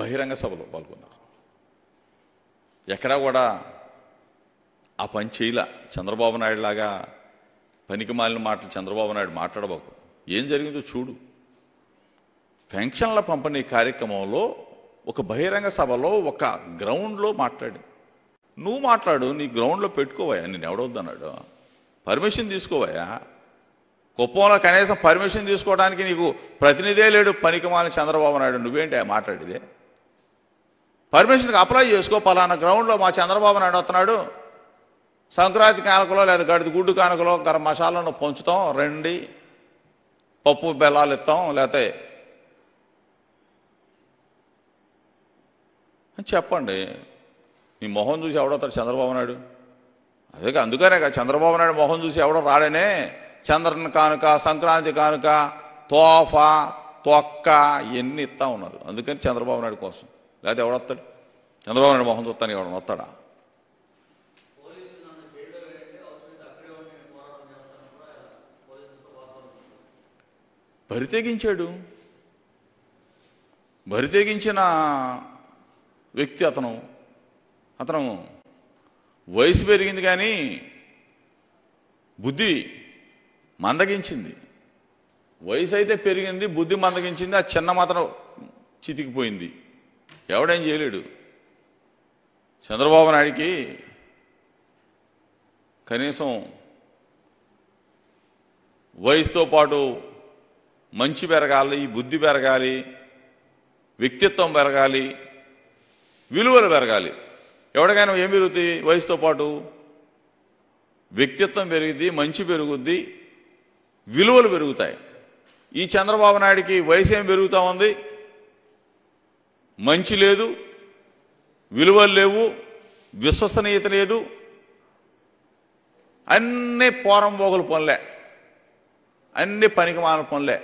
బహిరంగ సభలో పాల్గొన్నారు. ఎక్కడా కూడా ఆ పని చేయలే. చంద్రబాబు నాయుడు లాగా పనికి మాలిన మాటలు చంద్రబాబు నాయుడు మాట్లాడబాకు. ఏం జరిగిందో చూడు. పెన్షన్ల పంపిణీ కార్యక్రమంలో ఒక బహిరంగ సభలో ఒక గ్రౌండ్లో మాట్లాడి. నువ్వు మాట్లాడు నీ గ్రౌండ్లో పెట్టుకోవయా నేను ఎవడొద్దన్నాడు. పర్మిషన్ తీసుకోవయా కుప్పంలో కనీసం పర్మిషన్ తీసుకోవడానికి నీకు ప్రతినిధే లేడు పనికిమాలిన చంద్రబాబు నాయుడు. నువ్వేంటి ఆ మాట్లాడిదే? పర్మిషన్కి అప్లై చేసుకో పలానా గ్రౌండ్లో మా చంద్రబాబు నాయుడు వస్తున్నాడు. సంక్రాంతి కానుకలో లేదా గడిది గుడ్డు కానుకలో గరం మసాలాను పంచుతాం రండి. పప్పు బెల్లాలు ఇస్తాం లేకపోతే అని చెప్పండి. మీ మొహం చూసి ఎవడవుతాడు చంద్రబాబు నాయుడు? అదే అందుకనే కదా చంద్రబాబు నాయుడు మొహం చూసి ఎవడో రాడనే. చంద్రన్ కానుక సంక్రాంతి కానుక తోఫా తొక్క ఇవన్నీ ఇస్తా ఉన్నారు. అందుకని చంద్రబాబు నాయుడు కోసం. లేకపోతే ఎవడొస్తాడు చంద్రబాబు నాయుడు మొహం చూస్తాను ఎవడన్నా వస్తాడా? బరితెగించాడు బరితెగించిన వ్యక్తి అతను. అతను వయసు పెరిగింది కానీ బుద్ధి మందగించింది. వయసు అయితే పెరిగింది బుద్ధి మందగించింది ఆ చిన్న మాత్రం చితికిపోయింది. ఎవడేం చేయలేడు. చంద్రబాబు నాయుడికి కనీసం వయసుతో పాటు మంచి పెరగాలి బుద్ధి పెరగాలి వ్యక్తిత్వం పెరగాలి విలువలు పెరగాలి. ఎవరికైనా ఏం పెరుగుతాయి వయసుతో పాటు వ్యక్తిత్వం పెరిగింది మంచి పెరుగుద్ది విలువలు పెరుగుతాయి. ఈ చంద్రబాబు నాయుడికి వయసు ఏం పెరుగుతూ ఉంది? మంచి లేదు విలువలు లేవు విశ్వసనీయత లేదు. అన్నీ పోరంబోగుల పనులే. అన్ని పనికిమాల పనులే.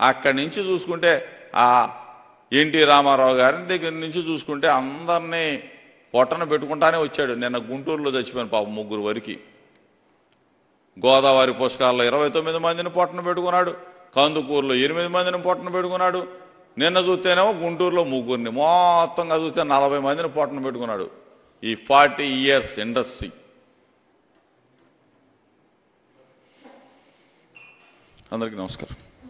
అక్కడి నుంచి చూసుకుంటే ఆ ఎన్టీ రామారావు గారి దగ్గర నుంచి చూసుకుంటే అందరినీ పొట్టన పెట్టుకుంటానే వచ్చాడు. నిన్న గుంటూరులో చచ్చిపోయిన పాపం ముగ్గురు వరకు. గోదావరి పుష్కాల్లో ఇరవై తొమ్మిది మందిని పొట్టన పెట్టుకున్నాడు. కందుకూరులో ఎనిమిది మందిని పొట్టను పెట్టుకున్నాడు. నిన్న చూస్తేనేమో గుంటూరులో ముగ్గురిని. మొత్తంగా చూస్తే నలభై మందిని పొట్టను పెట్టుకున్నాడు. ఈ ఫార్టీ ఇయర్స్ ఇండస్ట్రీ. అందరికీ నమస్కారం.